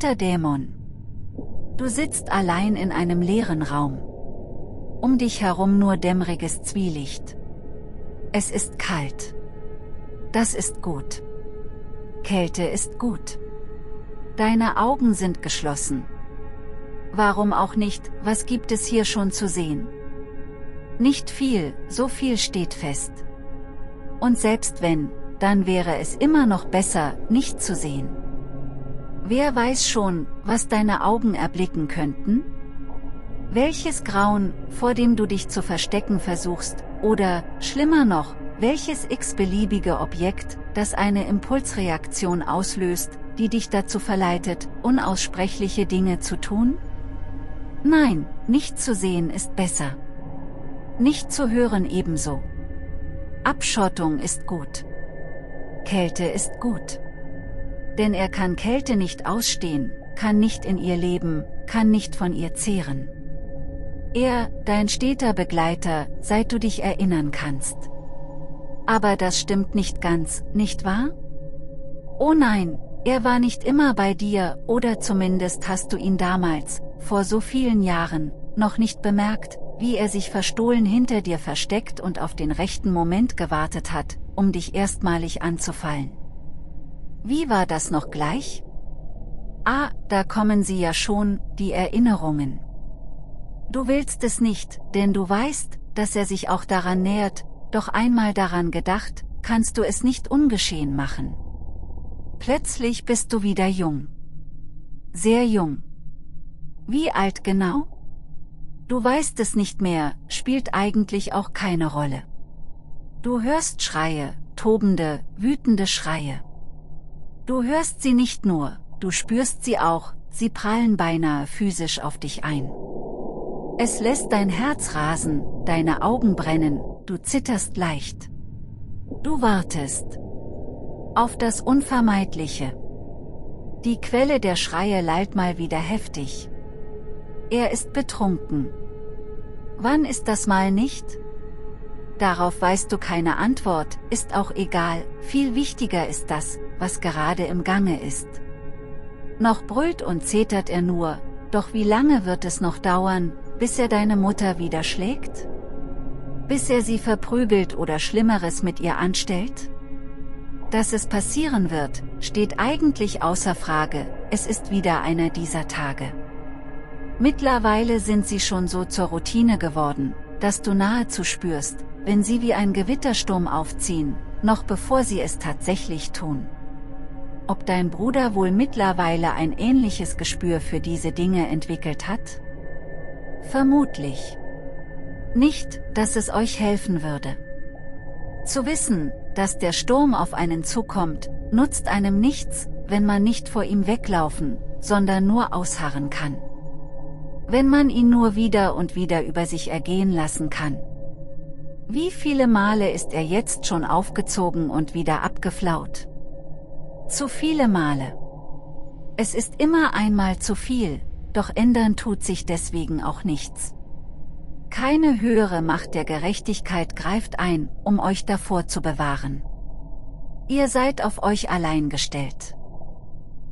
lauter Dämon. Du sitzt allein in einem leeren Raum. Um dich herum nur dämmeriges Zwielicht. Es ist kalt. Das ist gut. Kälte ist gut. Deine Augen sind geschlossen. Warum auch nicht, was gibt es hier schon zu sehen? Nicht viel, so viel steht fest. Und selbst wenn, dann wäre es immer noch besser, nicht zu sehen. Wer weiß schon, was deine Augen erblicken könnten? Welches Grauen, vor dem du dich zu verstecken versuchst, oder, schlimmer noch, welches x-beliebige Objekt, das eine Impulsreaktion auslöst, die dich dazu verleitet, unaussprechliche Dinge zu tun? Nein, nicht zu sehen ist besser. Nicht zu hören ebenso. Abschottung ist gut. Kälte ist gut. Denn er kann Kälte nicht ausstehen, kann nicht in ihr leben, kann nicht von ihr zehren. Er, dein steter Begleiter, seit du dich erinnern kannst. Aber das stimmt nicht ganz, nicht wahr? Oh nein, er war nicht immer bei dir, oder zumindest hast du ihn damals, vor so vielen Jahren, noch nicht bemerkt, wie er sich verstohlen hinter dir versteckt und auf den rechten Moment gewartet hat, um dich erstmalig anzufallen. Wie war das noch gleich? Ah, da kommen sie ja schon, die Erinnerungen. Du willst es nicht, denn du weißt, dass er sich auch daran nähert, doch einmal daran gedacht, kannst du es nicht ungeschehen machen. Plötzlich bist du wieder jung. Sehr jung. Wie alt genau? Du weißt es nicht mehr, spielt eigentlich auch keine Rolle. Du hörst Schreie, tobende, wütende Schreie. Du hörst sie nicht nur, du spürst sie auch, sie prallen beinahe physisch auf dich ein. Es lässt dein Herz rasen, deine Augen brennen, du zitterst leicht. Du wartest. Auf das Unvermeidliche. Die Quelle der Schreie lallt mal wieder heftig. Er ist betrunken. Wann ist das mal nicht? Darauf weißt du keine Antwort, ist auch egal, viel wichtiger ist das, was gerade im Gange ist. Noch brüllt und zetert er nur, doch wie lange wird es noch dauern, bis er deine Mutter wieder schlägt? Bis er sie verprügelt oder Schlimmeres mit ihr anstellt? Dass es passieren wird, steht eigentlich außer Frage, es ist wieder einer dieser Tage. Mittlerweile sind sie schon so zur Routine geworden, dass du nahezu spürst, wenn sie wie ein Gewittersturm aufziehen, noch bevor sie es tatsächlich tun. Ob dein Bruder wohl mittlerweile ein ähnliches Gespür für diese Dinge entwickelt hat? Vermutlich. Nicht, dass es euch helfen würde. Zu wissen, dass der Sturm auf einen zukommt, nutzt einem nichts, wenn man nicht vor ihm weglaufen, sondern nur ausharren kann. Wenn man ihn nur wieder und wieder über sich ergehen lassen kann. Wie viele Male ist er jetzt schon aufgezogen und wieder abgeflaut? Zu viele Male. Es ist immer einmal zu viel, doch ändern tut sich deswegen auch nichts. Keine höhere Macht der Gerechtigkeit greift ein, um euch davor zu bewahren. Ihr seid auf euch allein gestellt.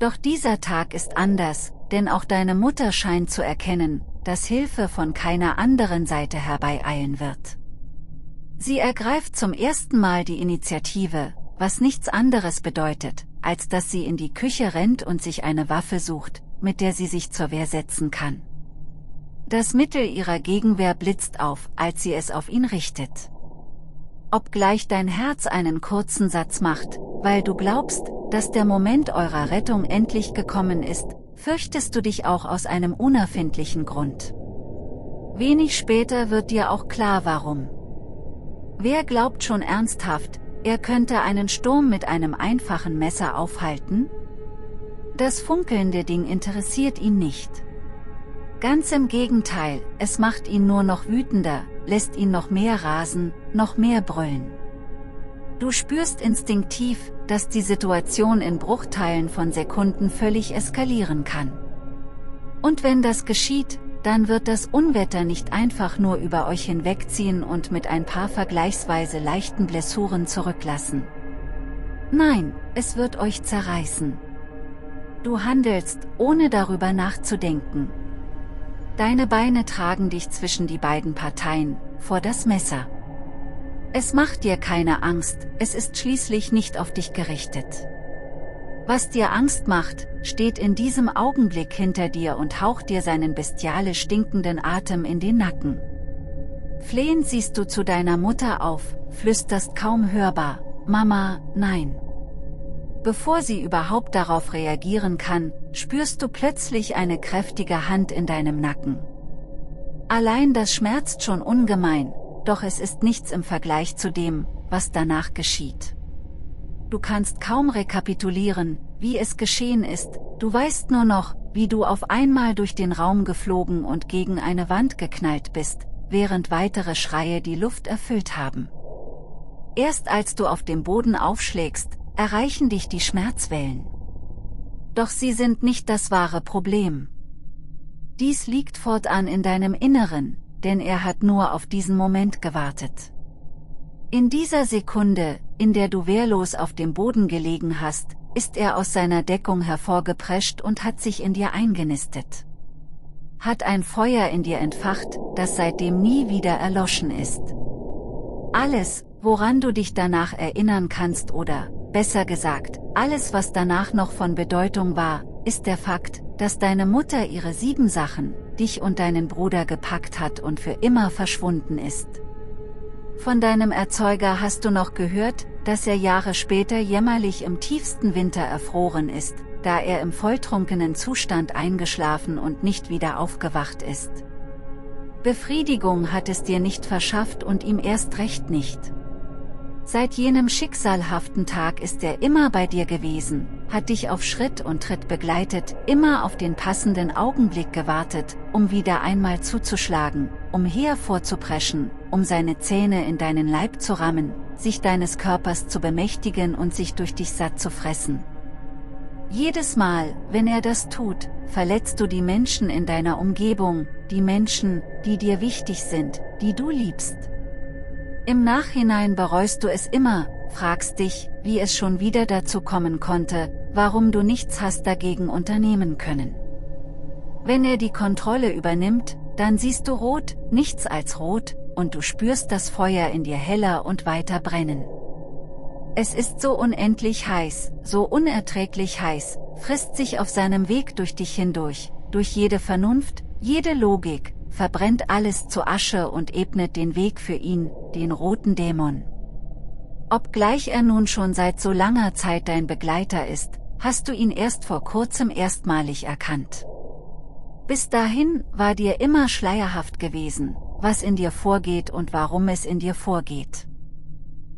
Doch dieser Tag ist anders, denn auch deine Mutter scheint zu erkennen, dass Hilfe von keiner anderen Seite herbeieilen wird. Sie ergreift zum ersten Mal die Initiative, was nichts anderes bedeutet, als dass sie in die Küche rennt und sich eine Waffe sucht, mit der sie sich zur Wehr setzen kann. Das Mittel ihrer Gegenwehr blitzt auf, als sie es auf ihn richtet. Obgleich dein Herz einen kurzen Satz macht, weil du glaubst, dass der Moment eurer Rettung endlich gekommen ist, fürchtest du dich auch aus einem unerfindlichen Grund. Wenig später wird dir auch klar warum. Wer glaubt schon ernsthaft, er könnte einen Sturm mit einem einfachen Messer aufhalten? Das funkelnde Ding interessiert ihn nicht. Ganz im Gegenteil, es macht ihn nur noch wütender, lässt ihn noch mehr rasen, noch mehr brüllen. Du spürst instinktiv, dass die Situation in Bruchteilen von Sekunden völlig eskalieren kann. Und wenn das geschieht, dann wird das Unwetter nicht einfach nur über euch hinwegziehen und mit ein paar vergleichsweise leichten Blessuren zurücklassen. Nein, es wird euch zerreißen. Du handelst, ohne darüber nachzudenken. Deine Beine tragen dich zwischen die beiden Parteien, vor das Messer. Es macht dir keine Angst, es ist schließlich nicht auf dich gerichtet. Was dir Angst macht, steht in diesem Augenblick hinter dir und haucht dir seinen bestialisch stinkenden Atem in den Nacken. Flehend siehst du zu deiner Mutter auf, flüsterst kaum hörbar, Mama, nein. Bevor sie überhaupt darauf reagieren kann, spürst du plötzlich eine kräftige Hand in deinem Nacken. Allein das schmerzt schon ungemein, doch es ist nichts im Vergleich zu dem, was danach geschieht. Du kannst kaum rekapitulieren, wie es geschehen ist, du weißt nur noch, wie du auf einmal durch den Raum geflogen und gegen eine Wand geknallt bist, während weitere Schreie die Luft erfüllt haben. Erst als du auf dem Boden aufschlägst, erreichen dich die Schmerzwellen. Doch sie sind nicht das wahre Problem. Dies liegt fortan in deinem Inneren, denn er hat nur auf diesen Moment gewartet. In dieser Sekunde, in der du wehrlos auf dem Boden gelegen hast, ist er aus seiner Deckung hervorgeprescht und hat sich in dir eingenistet hat ein Feuer in dir entfacht, das seitdem nie wieder erloschen ist. Alles, woran du dich danach erinnern kannst oder, besser gesagt, alles was danach noch von Bedeutung war, ist der Fakt, dass deine Mutter ihre sieben Sachen, dich und deinen Bruder gepackt hat und für immer verschwunden ist. Von deinem Erzeuger hast du noch gehört, dass er Jahre später jämmerlich im tiefsten Winter erfroren ist, da er im volltrunkenen Zustand eingeschlafen und nicht wieder aufgewacht ist. Befriedigung hat es dir nicht verschafft und ihm erst recht nicht. Seit jenem schicksalhaften Tag ist er immer bei dir gewesen, hat dich auf Schritt und Tritt begleitet, immer auf den passenden Augenblick gewartet, um wieder einmal zuzuschlagen, um hervorzupreschen, um seine Zähne in deinen Leib zu rammen, sich deines Körpers zu bemächtigen und sich durch dich satt zu fressen. Jedes Mal, wenn er das tut, verletzt du die Menschen in deiner Umgebung, die Menschen, die dir wichtig sind, die du liebst. Im Nachhinein bereust du es immer, fragst dich, wie es schon wieder dazu kommen konnte, warum du nichts hast dagegen unternehmen können. Wenn er die Kontrolle übernimmt, dann siehst du rot, nichts als rot, und du spürst das Feuer in dir heller und weiter brennen. Es ist so unendlich heiß, so unerträglich heiß, frisst sich auf seinem Weg durch dich hindurch, durch jede Vernunft, jede Logik, verbrennt alles zu Asche und ebnet den Weg für ihn, den roten Dämon. Obgleich er nun schon seit so langer Zeit dein Begleiter ist, hast du ihn erst vor kurzem erstmalig erkannt. Bis dahin war dir immer schleierhaft gewesen, was in dir vorgeht und warum es in dir vorgeht.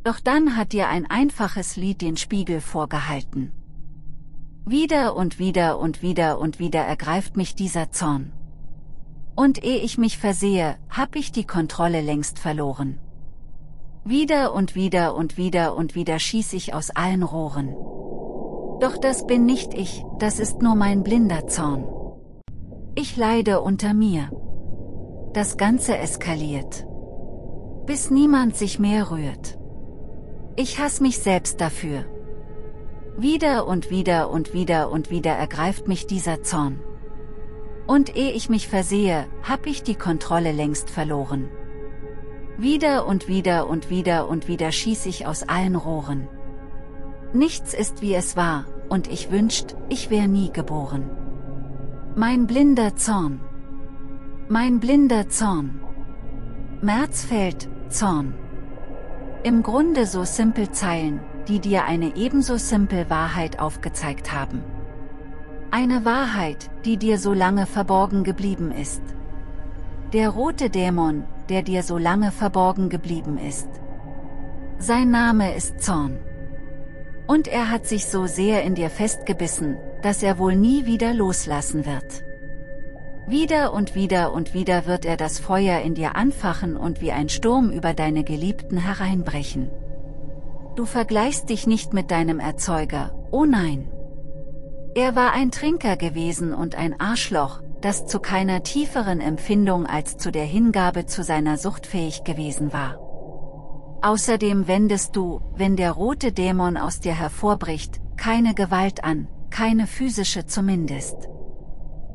Doch dann hat dir ein einfaches Lied den Spiegel vorgehalten. Wieder und wieder und wieder und wieder ergreift mich dieser Zorn. Und ehe ich mich versehe, hab ich die Kontrolle längst verloren. Wieder und wieder und wieder und wieder schieß ich aus allen Rohren. Doch das bin nicht ich, das ist nur mein blinder Zorn. Ich leide unter mir. Das Ganze eskaliert. Bis niemand sich mehr rührt. Ich hasse mich selbst dafür. Wieder und wieder und wieder und wieder ergreift mich dieser Zorn. Und ehe ich mich versehe, hab ich die Kontrolle längst verloren. Wieder und wieder und wieder und wieder schieß ich aus allen Rohren. Nichts ist wie es war, und ich wünscht, ich wär nie geboren. Mein blinder Zorn. Mein blinder Zorn. Märzfeld, Zorn. Im Grunde so simpel Zeilen, die dir eine ebenso simpel Wahrheit aufgezeigt haben. Eine Wahrheit, die dir so lange verborgen geblieben ist. Der rote Dämon, der dir so lange verborgen geblieben ist. Sein Name ist Zorn. Und er hat sich so sehr in dir festgebissen, dass er wohl nie wieder loslassen wird. Wieder und wieder und wieder wird er das Feuer in dir anfachen und wie ein Sturm über deine Geliebten hereinbrechen. Du vergleichst dich nicht mit deinem Erzeuger, oh nein. Er war ein Trinker gewesen und ein Arschloch, das zu keiner tieferen Empfindung als zu der Hingabe zu seiner Sucht fähig gewesen war. Außerdem wendest du, wenn der rote Dämon aus dir hervorbricht, keine Gewalt an, keine physische zumindest.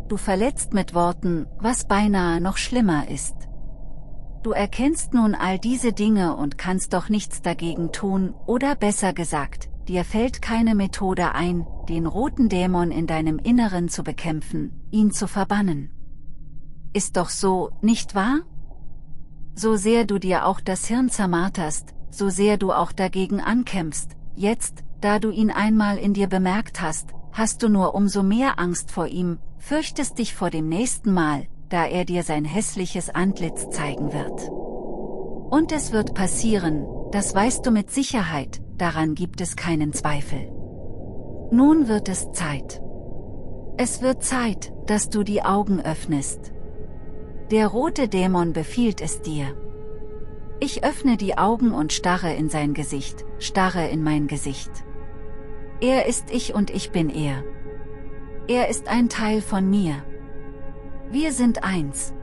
Du verletzt mit Worten, was beinahe noch schlimmer ist. Du erkennst nun all diese Dinge und kannst doch nichts dagegen tun, oder besser gesagt, dir fällt keine Methode ein, den roten Dämon in deinem Inneren zu bekämpfen, ihn zu verbannen. Ist doch so, nicht wahr? So sehr du dir auch das Hirn zermarterst, so sehr du auch dagegen ankämpfst, jetzt, da du ihn einmal in dir bemerkt hast, hast du nur umso mehr Angst vor ihm, fürchtest dich vor dem nächsten Mal, da er dir sein hässliches Antlitz zeigen wird. Und es wird passieren, das weißt du mit Sicherheit, daran gibt es keinen Zweifel. Nun wird es Zeit. Es wird Zeit, dass du die Augen öffnest. Der rote Dämon befiehlt es dir. Ich öffne die Augen und starre in sein Gesicht, starre in mein Gesicht. Er ist ich und ich bin er. Er ist ein Teil von mir. Wir sind eins.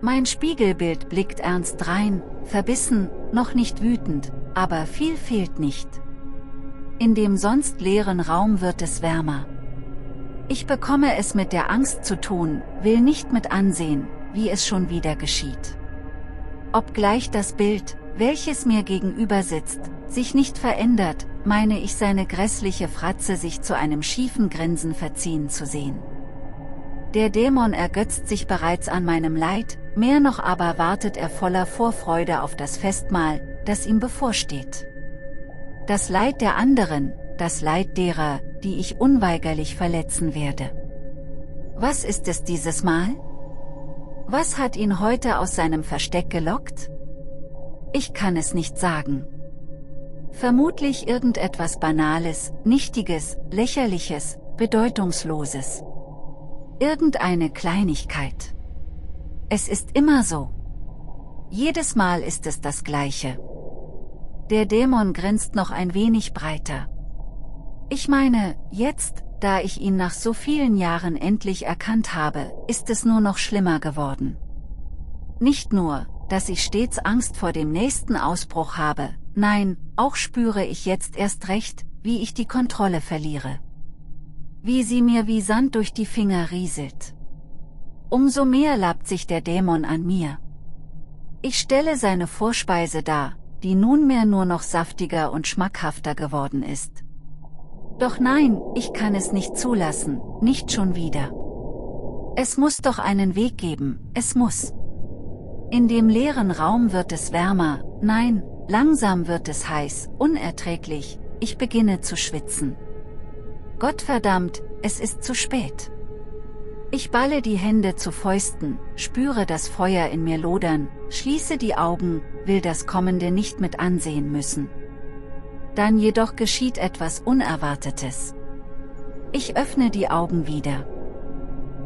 Mein Spiegelbild blickt ernst rein, verbissen, noch nicht wütend, aber viel fehlt nicht. In dem sonst leeren Raum wird es wärmer. Ich bekomme es mit der Angst zu tun, will nicht mit ansehen, wie es schon wieder geschieht. Obgleich das Bild, welches mir gegenüber sitzt, sich nicht verändert, meine ich seine grässliche Fratze sich zu einem schiefen Grinsen verziehen zu sehen. Der Dämon ergötzt sich bereits an meinem Leid, mehr noch aber wartet er voller Vorfreude auf das Festmahl, das ihm bevorsteht. Das Leid der anderen, das Leid derer, die ich unweigerlich verletzen werde. Was ist es dieses Mal? Was hat ihn heute aus seinem Versteck gelockt? Ich kann es nicht sagen. Vermutlich irgendetwas Banales, Nichtiges, Lächerliches, Bedeutungsloses. Irgendeine Kleinigkeit. Es ist immer so. Jedes Mal ist es das Gleiche. Der Dämon grinst noch ein wenig breiter. Ich meine, jetzt, da ich ihn nach so vielen Jahren endlich erkannt habe, ist es nur noch schlimmer geworden. Nicht nur, dass ich stets Angst vor dem nächsten Ausbruch habe, nein, auch spüre ich jetzt erst recht, wie ich die Kontrolle verliere. Wie sie mir wie Sand durch die Finger rieselt. Umso mehr labt sich der Dämon an mir. Ich stelle seine Vorspeise dar, die nunmehr nur noch saftiger und schmackhafter geworden ist. Doch nein, ich kann es nicht zulassen, nicht schon wieder. Es muss doch einen Weg geben, es muss. In dem leeren Raum wird es wärmer, nein, langsam wird es heiß, unerträglich, ich beginne zu schwitzen. Gottverdammt, es ist zu spät. Ich balle die Hände zu Fäusten, spüre das Feuer in mir lodern, schließe die Augen, will das Kommende nicht mit ansehen müssen. Dann jedoch geschieht etwas Unerwartetes. Ich öffne die Augen wieder.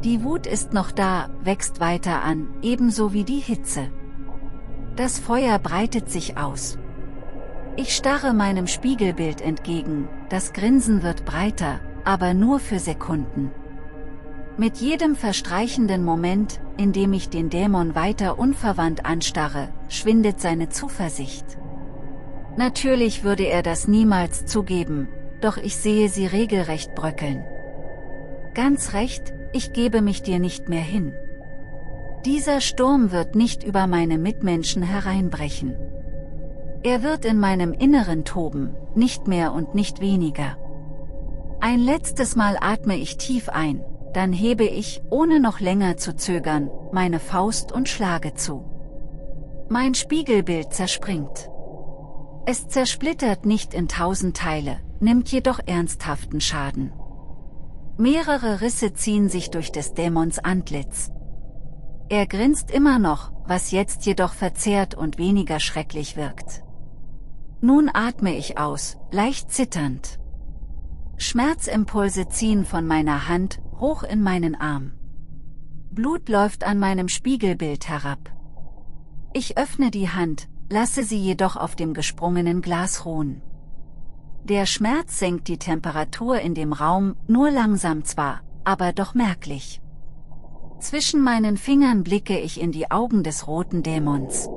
Die Wut ist noch da, wächst weiter an, ebenso wie die Hitze. Das Feuer breitet sich aus. Ich starre meinem Spiegelbild entgegen, das Grinsen wird breiter, aber nur für Sekunden. Mit jedem verstreichenden Moment, in dem ich den Dämon weiter unverwandt anstarre, schwindet seine Zuversicht. Natürlich würde er das niemals zugeben, doch ich sehe sie regelrecht bröckeln. Ganz recht, ich gebe mich dir nicht mehr hin. Dieser Sturm wird nicht über meine Mitmenschen hereinbrechen. Er wird in meinem Inneren toben, nicht mehr und nicht weniger. Ein letztes Mal atme ich tief ein, dann hebe ich, ohne noch länger zu zögern, meine Faust und schlage zu. Mein Spiegelbild zerspringt. Es zersplittert nicht in tausend Teile, nimmt jedoch ernsthaften Schaden. Mehrere Risse ziehen sich durch des Dämons Antlitz. Er grinst immer noch, was jetzt jedoch verzerrt und weniger schrecklich wirkt. Nun atme ich aus, leicht zitternd. Schmerzimpulse ziehen von meiner Hand, hoch in meinen Arm. Blut läuft an meinem Spiegelbild herab. Ich öffne die Hand, lasse sie jedoch auf dem gesprungenen Glas ruhen. Der Schmerz senkt die Temperatur in dem Raum, nur langsam zwar, aber doch merklich. Zwischen meinen Fingern blicke ich in die Augen des roten Dämons.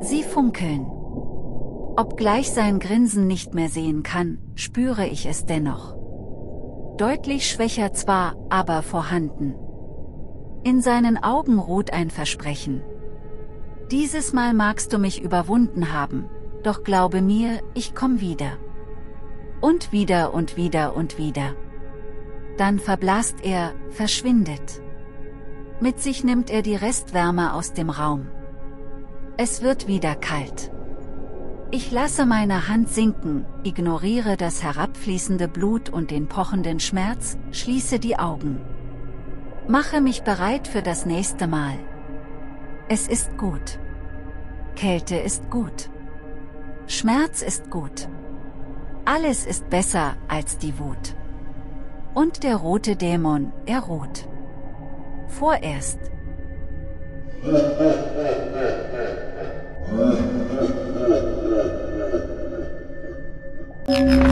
Sie funkeln. Obgleich sein Grinsen nicht mehr sehen kann, spüre ich es dennoch. Deutlich schwächer zwar, aber vorhanden. In seinen Augen ruht ein Versprechen. Dieses Mal magst du mich überwunden haben, doch glaube mir, ich komm wieder. Und wieder und wieder und wieder. Dann verblasst er, verschwindet. Mit sich nimmt er die Restwärme aus dem Raum. Es wird wieder kalt. Ich lasse meine Hand sinken, ignoriere das herabfließende Blut und den pochenden Schmerz, schließe die Augen. Mache mich bereit für das nächste Mal. Es ist gut. Kälte ist gut. Schmerz ist gut. Alles ist besser als die Wut. Und der rote Dämon, er ruht. Vorerst.